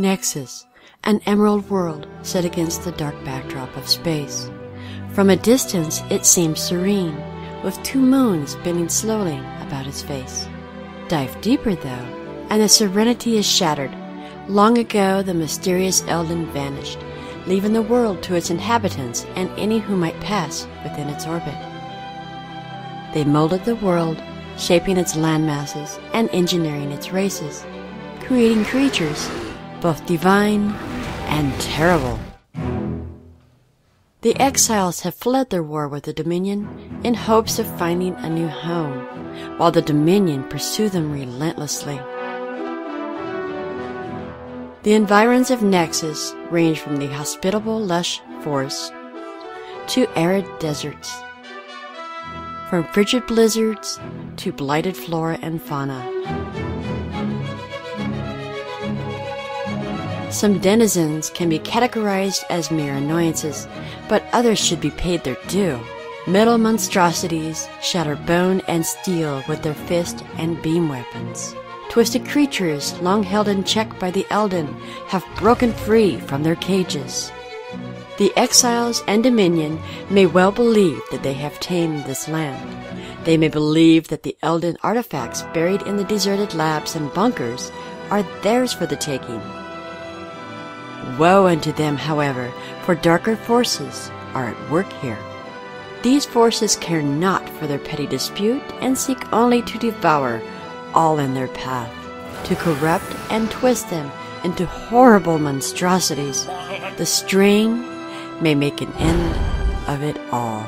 Nexus, an emerald world set against the dark backdrop of space. From a distance, it seems serene, with two moons bending slowly about its face. Dive deeper, though, and the serenity is shattered. Long ago, the mysterious Eldan vanished, leaving the world to its inhabitants and any who might pass within its orbit. They molded the world, shaping its landmasses and engineering its races, creating creatures both divine and terrible. The exiles have fled their war with the Dominion in hopes of finding a new home, while the Dominion pursue them relentlessly. The environs of Nexus range from the hospitable lush forests to arid deserts, from frigid blizzards to blighted flora and fauna. Some denizens can be categorized as mere annoyances, but others should be paid their due. Metal monstrosities shatter bone and steel with their fist and beam weapons. Twisted creatures, long held in check by the Eldan, have broken free from their cages. The exiles and Dominion may well believe that they have tamed this land. They may believe that the Eldan artifacts buried in the deserted labs and bunkers are theirs for the taking. Woe unto them, however, for darker forces are at work here. These forces care not for their petty dispute and seek only to devour all in their path, to corrupt and twist them into horrible monstrosities. The strain may make an end of it all.